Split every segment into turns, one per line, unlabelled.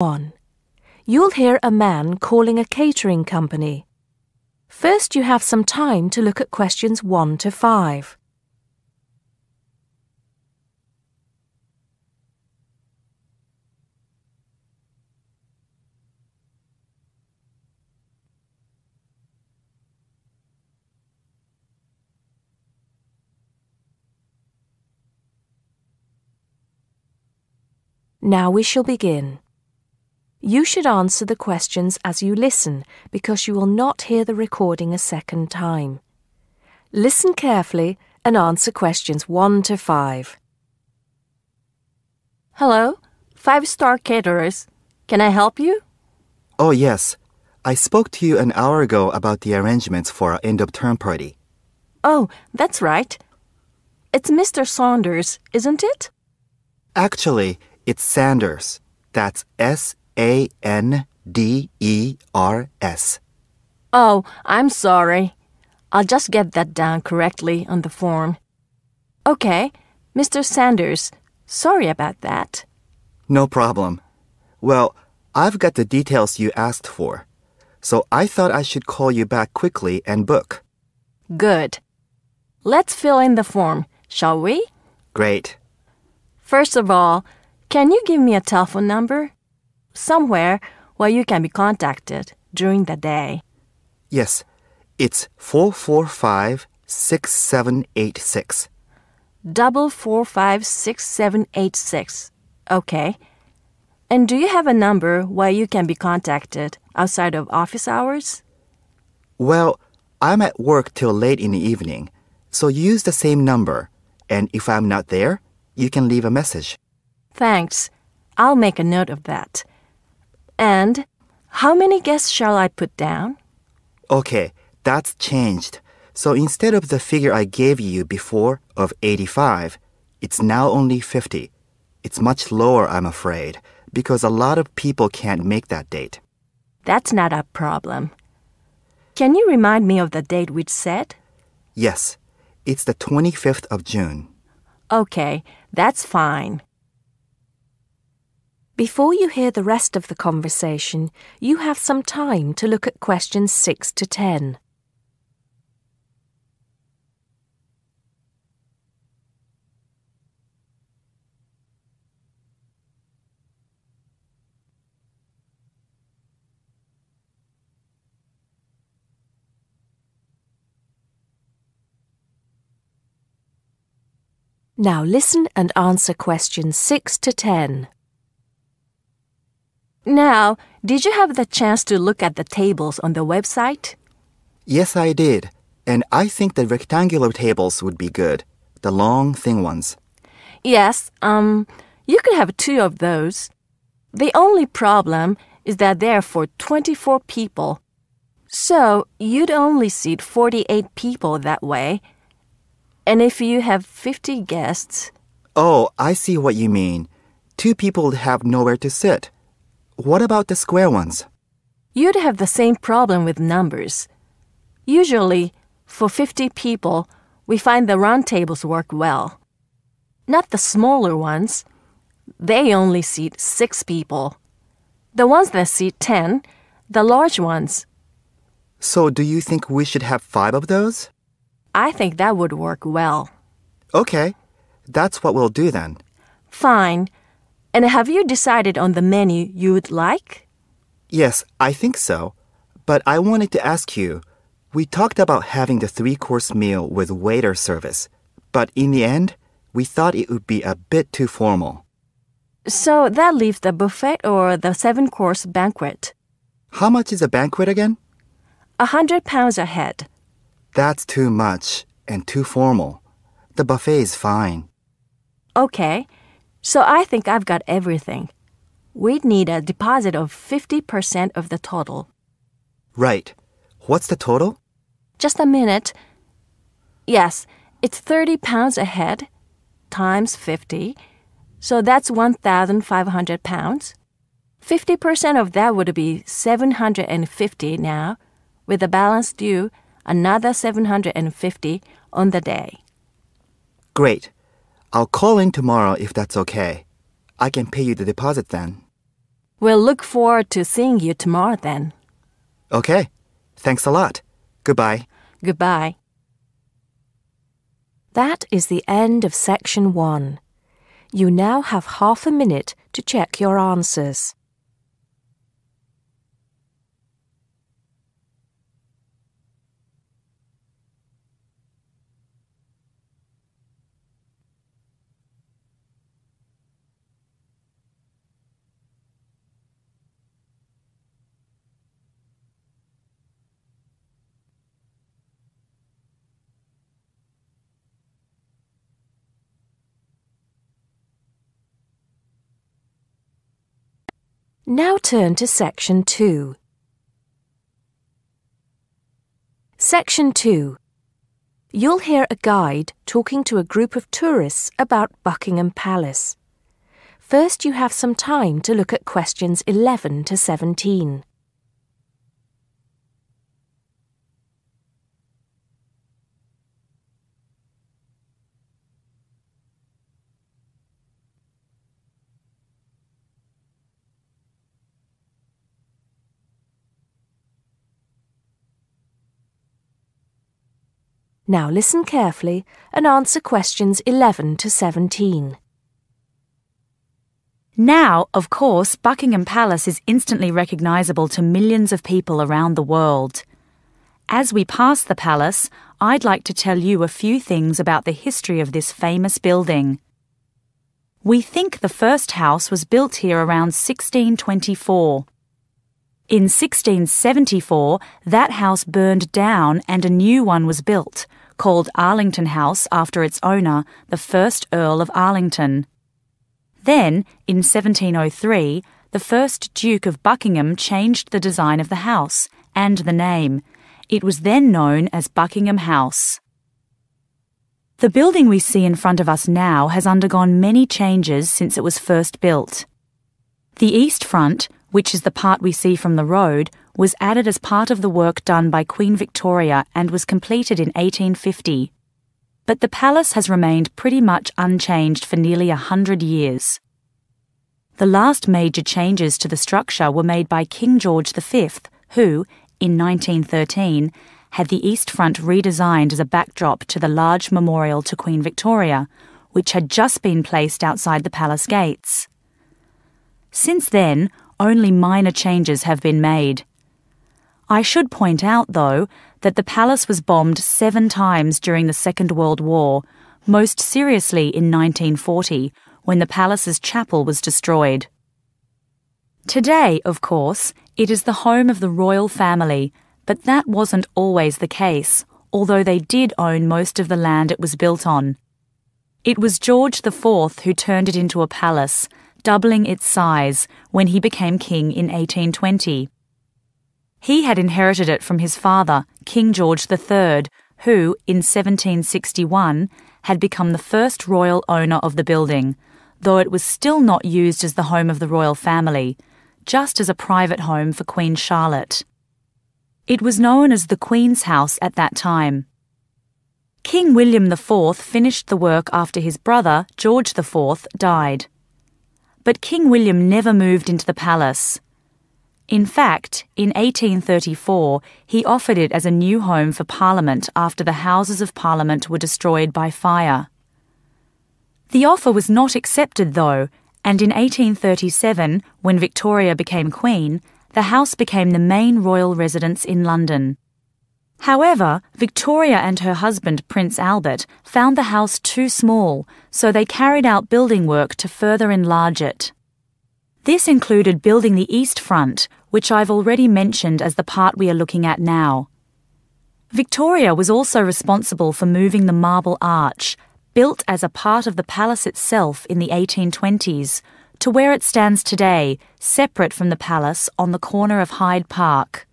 1. You'll hear a man calling a catering company. First, you have some time to look at questions 1 to 5. Now we shall begin. You should answer the questions as you listen because you will not hear the recording a second time. Listen carefully and answer questions 1 to 5.
Hello, five star caterers. Can I help you?
Oh, yes. I spoke to you an hour ago about the arrangements for our end of term party.
Oh, that's right. It's Mr. Saunders, isn't it?
Actually, it's Sanders. That's S A N D E R S.
Oh, I'm sorry. I'll just get that down correctly on the form. Okay, Mr. Sanders, sorry about that.
No problem. Well, I've got the details you asked for, so I thought I should call you back quickly and book.
Good. Let's fill in the form, shall we?
Great.
First of all, can you give me a telephone number? Somewhere where you can be contacted during the day.
Yes, it's 445 6786.
Double four five six seven eight six. Okay. And do you have a number where you can be contacted outside of office hours?
Well, I'm at work till late in the evening, so use the same number, and if I'm not there, you can leave a message.
Thanks. I'll make a note of that. And how many guests shall I put down?
Okay, that's changed. So instead of the figure I gave you before of 85, it's now only 50. It's much lower, I'm afraid, because a lot of people can't make that date.
That's not a problem. Can you remind me of the date we'd set?
Yes, it's the 25th of June.
Okay, that's fine.
Before you hear the rest of the conversation, you have some time to look at questions 6 to 10. Now listen and answer questions 6 to 10.
Now, did you have the chance to look at the tables on the website?
Yes, I did. And I think the rectangular tables would be good. The long, thin ones.
Yes, um, you could have two of those. The only problem is that they're for 24 people. So you'd only seat 48 people that way. And if you have 50 guests,
Oh, I see what you mean. Two people would have nowhere to sit. What about the square ones?
you'd have the same problem with numbers. Usually, for 50 people, we find the round tables work well. Not the smaller ones. They only seat six people. The ones that seat 10, the large ones,
So, do you think we should have five of those?
I think that would work well.
Okay, that's what we'll do then.
Fine. And have you decided on the menu you would like?
Yes, I think so. But I wanted to ask you we talked about having the three course meal with waiter service, but in the end, we thought it would be a bit too formal.
So that leaves the buffet or the seven course banquet.
How much is a banquet again?
A hundred pounds a head.
That's too much and too formal. The buffet is fine.
Okay. So I think I've got everything. We'd need a deposit of 50% of the total.
Right. What's the total?
Just a minute. Yes, it's 30 pounds a head times 50. So that's 1,500 pounds. 50% of that would be 750 now, with the balance due another 750 on the day.
Great. I'll call in tomorrow if that's okay. I can pay you the deposit then.
We'll look forward to seeing you tomorrow then.
Okay. Thanks a lot. Goodbye.
Goodbye.
That is the end of section one. You now have half a minute to check your answers. Now turn to section 2. Section 2. You'll hear a guide talking to a group of tourists about Buckingham Palace. First, you have some time to look at questions 11 to 17. Now listen carefully and answer questions 11 to 17.
Now, of course, Buckingham Palace is instantly recognisable to millions of people around the world. As we pass the palace, I'd like to tell you a few things about the history of this famous building. We think the first house was built here around 1624. In 1674, that house burned down and a new one was built, called Arlington House after its owner, the first Earl of Arlington. Then, in 1703, the first Duke of Buckingham changed the design of the house and the name. It was then known as Buckingham House. The building we see in front of us now has undergone many changes since it was first built. The east front, which is the part we see from the road, was added as part of the work done by Queen Victoria and was completed in 1850. But the palace has remained pretty much unchanged for nearly a hundred years. The last major changes to the structure were made by King George V, who, in 1913, had the east front redesigned as a backdrop to the large memorial to Queen Victoria, which had just been placed outside the palace gates. Since then, only minor changes have been made. I should point out, though, that the palace was bombed seven times during the Second World War, most seriously in 1940, when the palace's chapel was destroyed. Today, of course, it is the home of the royal family, but that wasn't always the case, although they did own most of the land it was built on. It was George IV who turned it into a palace, doubling its size when he became king in 1820. He had inherited it from his father, King George III, who, in 1761, had become the first royal owner of the building, though it was still not used as the home of the royal family, just as a private home for Queen Charlotte. It was known as the Queen's House at that time. King William IV finished the work after his brother, George IV, died. But King William never moved into the palace. In fact, in 1834, he offered it as a new home for Parliament after the Houses of Parliament were destroyed by fire. The offer was not accepted, though, and in 1837, when Victoria became Queen, the house became the main royal residence in London. However, Victoria and her husband, Prince Albert, found the house too small, so they carried out building work to further enlarge it. This included building the east front, which I've already mentioned as the part we are looking at now. Victoria was also responsible for moving the Marble Arch, built as a part of the palace itself in the 1820s, to where it stands today, separate from the palace on the corner of Hyde Park.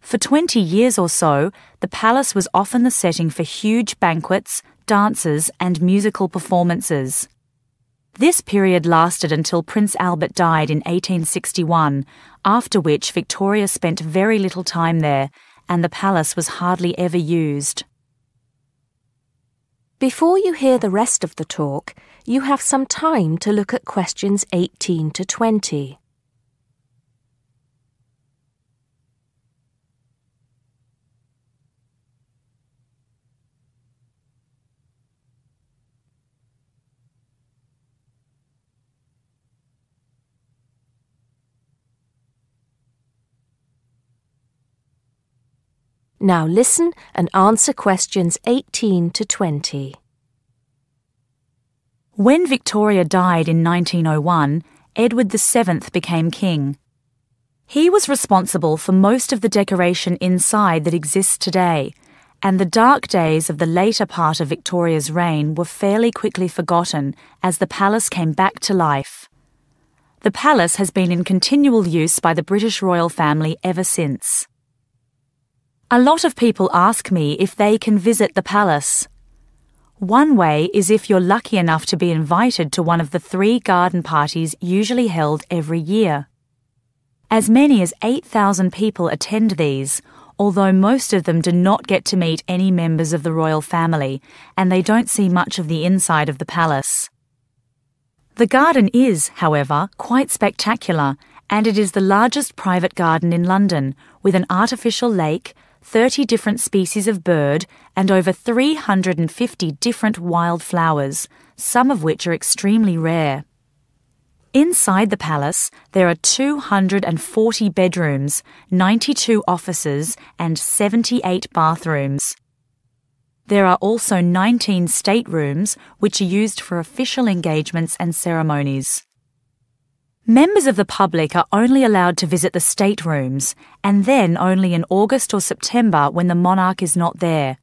For 20 years or so, the palace was often the setting for huge banquets, dances, and musical performances. This period lasted until Prince Albert died in 1861, after which Victoria spent very little time there and the palace was hardly ever used.
Before you hear the rest of the talk, you have some time to look at questions 18 to 20. Now listen and answer questions 18 to 20.
When Victoria died in 1901, Edward VII became king. He was responsible for most of the decoration inside that exists today, and the dark days of the later part of Victoria's reign were fairly quickly forgotten as the palace came back to life. The palace has been in continual use by the British royal family ever since. A lot of people ask me if they can visit the palace. One way is if you're lucky enough to be invited to one of the three garden parties usually held every year. As many as 8,000 people attend these, although most of them do not get to meet any members of the royal family and they don't see much of the inside of the palace. The garden is, however, quite spectacular, and it is the largest private garden in London, with an artificial lake, 30 different species of bird, and over 350 different wild flowers, some of which are extremely rare. Inside the palace, there are 240 bedrooms, 92 offices, and 78 bathrooms. There are also 19 staterooms, which are used for official engagements and ceremonies. Members of the public are only allowed to visit the staterooms, and then only in August or September when the monarch is not there.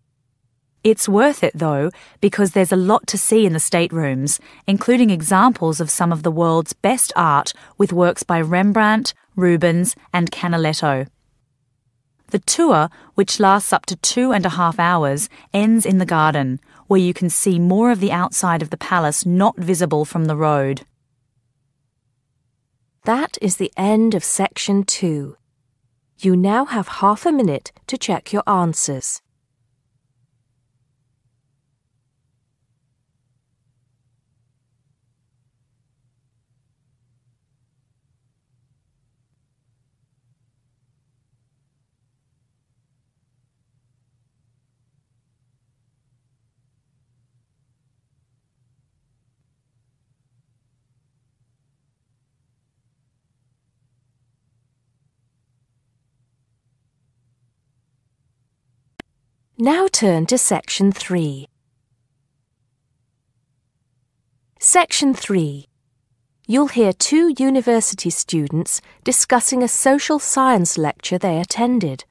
It's worth it though, because there's a lot to see in the staterooms, including examples of some of the world's best art with works by Rembrandt, Rubens, and Canaletto. The tour, which lasts up to two and a half hours, ends in the garden, where you can see more of the outside of the palace not visible from the road.
That is the end of section two. You now have half a minute to check your answers. Now turn to section 3. Section 3. You'll hear two university students discussing a social science lecture they attended.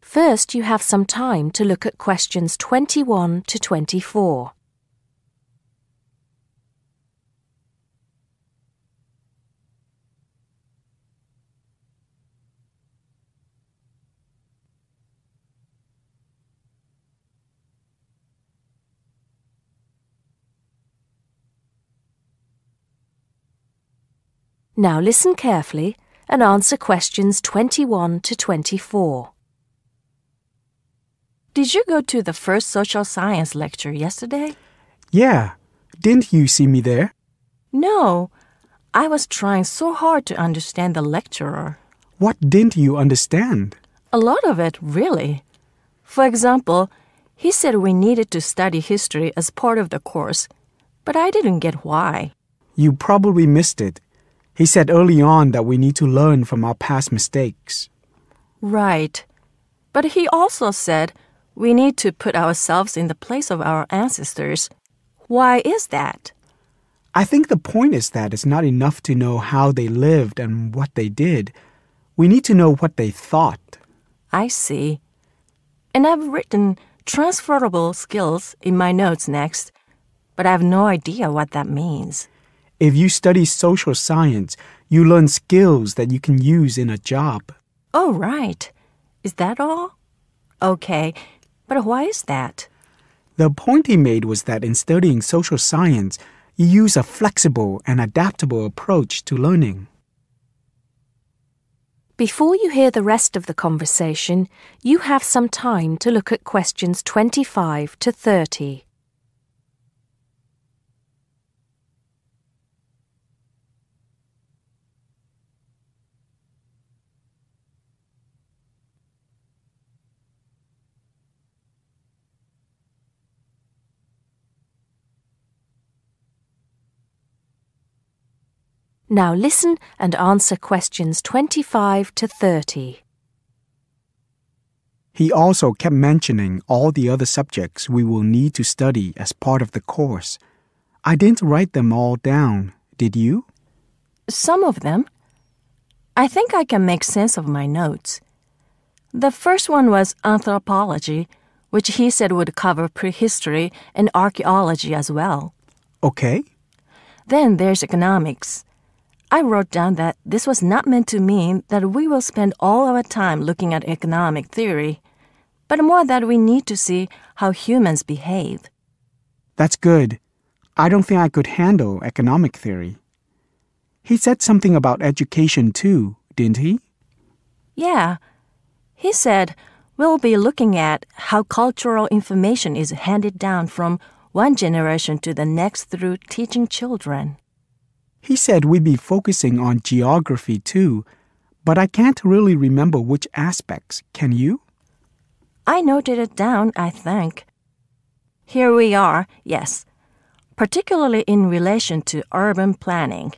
First, you have some time to look at questions 21 to 24. Now listen carefully and answer questions 21 to 24.
Did you go to the first social science lecture yesterday?
Yeah. Didn't you see me there?
No. I was trying so hard to understand the lecturer.
What didn't you understand?
A lot of it, really. For example, he said we needed to study history as part of the course, but I didn't get why.
You probably missed it. He said early on that we need to learn from our past mistakes.
Right. But he also said we need to put ourselves in the place of our ancestors. Why is that?
I think the point is that it's not enough to know how they lived and what they did. We need to know what they thought.
I see. And I've written transferable skills in my notes next, but I have no idea what that means.
If you study social science, you learn skills that you can use in a job.
Oh, right. Is that all? Okay, but why is that?
The point he made was that in studying social science, you use a flexible and adaptable approach to learning.
Before you hear the rest of the conversation, you have some time to look at questions 25 to 30. Now listen and answer questions 25 to 30.
He also kept mentioning all the other subjects we will need to study as part of the course. I didn't write them all down, did you?
Some of them. I think I can make sense of my notes. The first one was anthropology, which he said would cover prehistory and archaeology as well.
Okay.
Then there's economics. I wrote down that this was not meant to mean that we will spend all our time looking at economic theory, but more that we need to see how humans behave.
That's good. I don't think I could handle economic theory. He said something about education too, didn't he?
Yeah. He said we'll be looking at how cultural information is handed down from one generation to the next through teaching children.
He said we'd be focusing on geography too, but I can't really remember which aspects. Can you?
I noted it down, I think. Here we are, yes, particularly in relation to urban planning.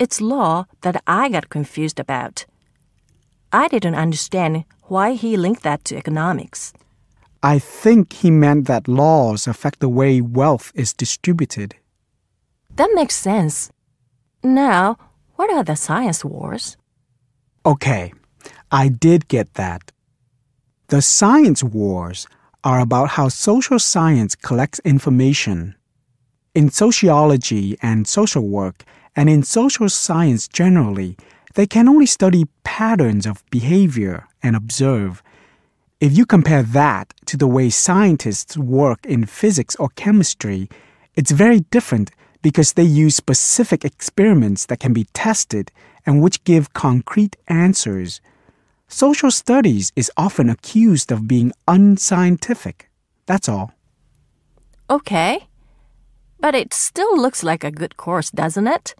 It's law that I got confused about. I didn't understand why he linked that to economics.
I think he meant that laws affect the way wealth is distributed.
That makes sense. Now, what are the science wars?
Okay, I did get that. The science wars are about how social science collects information. In sociology and social work, and in social science generally, they can only study patterns of behavior and observe. If you compare that to the way scientists work in physics or chemistry, it's very different because they use specific experiments that can be tested and which give concrete answers. Social studies is often accused of being unscientific. That's all.
Okay. But it still looks like a good course, doesn't it?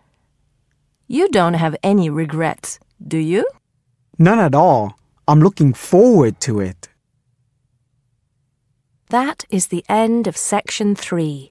You don't have any regrets, do you?
None at all. I'm looking forward to it.
That is the end of section three.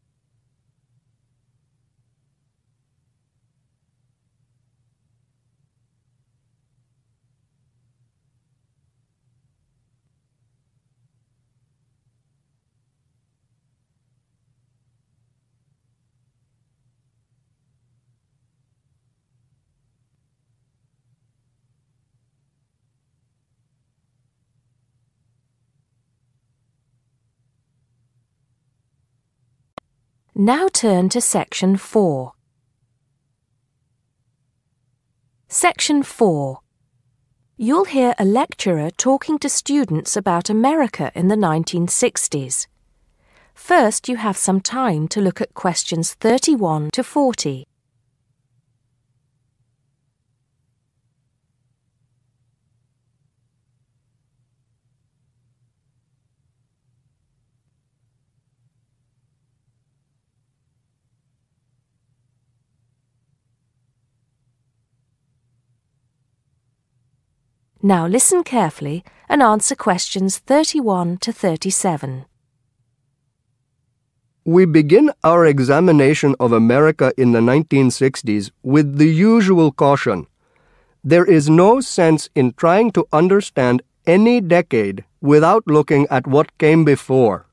Now turn to section 4. Section 4. You'll hear a lecturer talking to students about America in the 1960s. First, you have some time to look at questions 31 to 40. Now listen carefully and answer questions 31 to 37.
We begin our examination of America in the 1960s with the usual caution. There is no sense in trying to understand any decade without looking at what came before.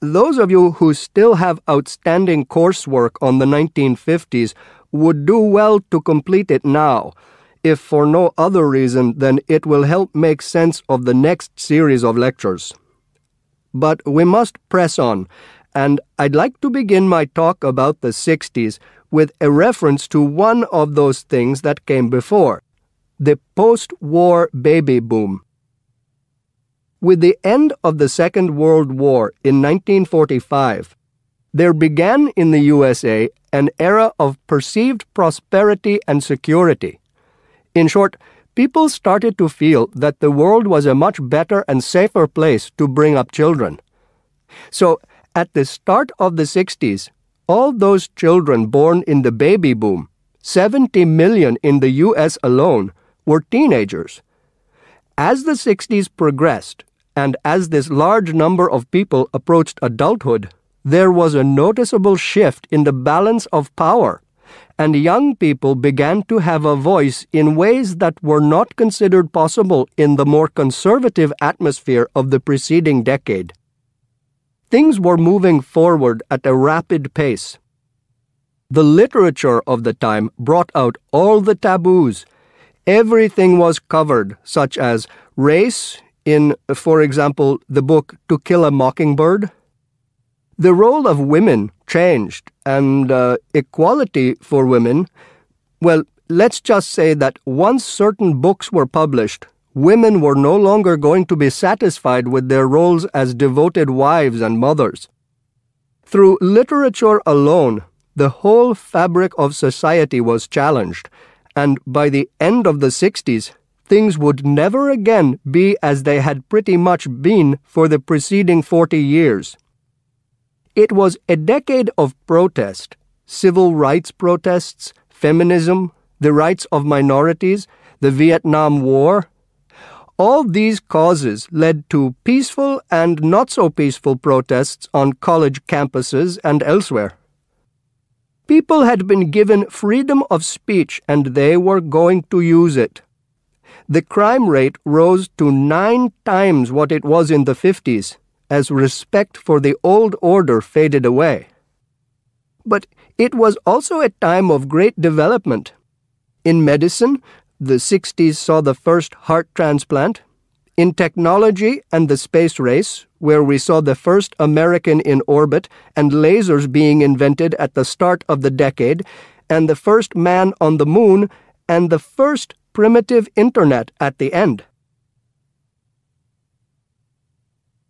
Those of you who still have outstanding coursework on the 1950s would do well to complete it now, if for no other reason than it will help make sense of the next series of lectures. But we must press on, and I'd like to begin my talk about the 60s with a reference to one of those things that came before the post war baby boom. With the end of the Second World War in 1945, there began in the USA an era of perceived prosperity and security. In short, people started to feel that the world was a much better and safer place to bring up children. So, at the start of the 60s, all those children born in the baby boom, 70 million in the US alone, were teenagers. As the 60s progressed, and as this large number of people approached adulthood, there was a noticeable shift in the balance of power, and young people began to have a voice in ways that were not considered possible in the more conservative atmosphere of the preceding decade. Things were moving forward at a rapid pace. The literature of the time brought out all the taboos. Everything was covered, such as race, in, for example, the book To Kill a Mockingbird, the role of women changed, and uh, equality for women, well, let's just say that once certain books were published, women were no longer going to be satisfied with their roles as devoted wives and mothers. Through literature alone, the whole fabric of society was challenged, and by the end of the 60s, things would never again be as they had pretty much been for the preceding 40 years. It was a decade of protest civil rights protests, feminism, the rights of minorities, the Vietnam War. All these causes led to peaceful and not so peaceful protests on college campuses and elsewhere. People had been given freedom of speech and they were going to use it. The crime rate rose to nine times what it was in the 50s as respect for the old order faded away. But it was also a time of great development. In medicine, the 60s saw the first heart transplant. In technology and the space race, where we saw the first American in orbit and lasers being invented at the start of the decade, and the first man on the moon, and the first primitive internet at the end.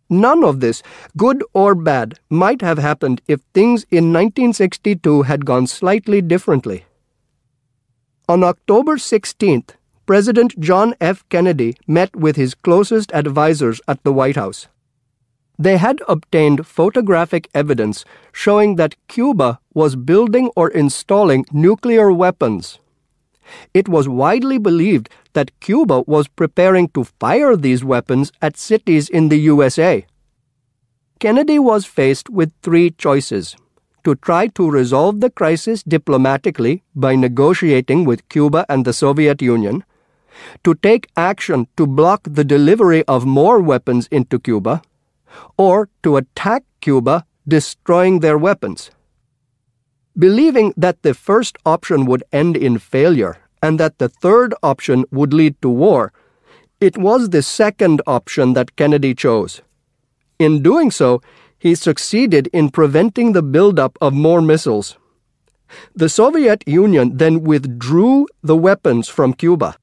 None of this, good or bad, might have happened if things in 1962 had gone slightly differently. On October 16th, President John F. Kennedy met with his closest advisers at the White House. They had obtained photographic evidence showing that Cuba was building or installing nuclear weapons it was widely believed that Cuba was preparing to fire these weapons at cities in the USA. Kennedy was faced with three choices to try to resolve the crisis diplomatically by negotiating with Cuba and the Soviet Union, to take action to block the delivery of more weapons into Cuba, or to attack Cuba, destroying their weapons. Believing that the first option would end in failure and that the third option would lead to war, it was the second option that Kennedy chose. In doing so, he succeeded in preventing the buildup of more missiles. The Soviet Union then withdrew the weapons from Cuba.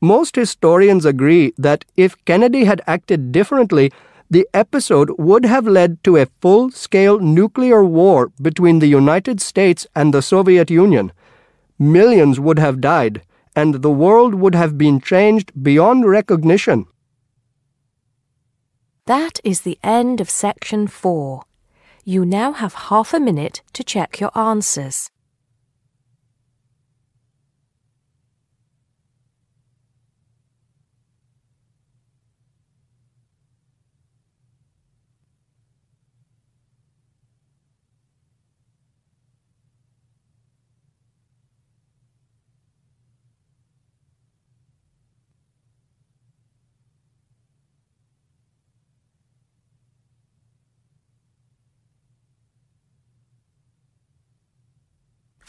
Most historians agree that if Kennedy had acted differently, the episode would have led to a full scale nuclear war between the United States and the Soviet Union. Millions would have died, and the world would have been changed beyond recognition.
That is the end of section four. You now have half a minute to check your answers.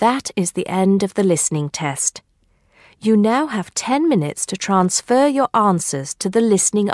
That is the end of the listening test. You now have 10 minutes to transfer your answers to the listening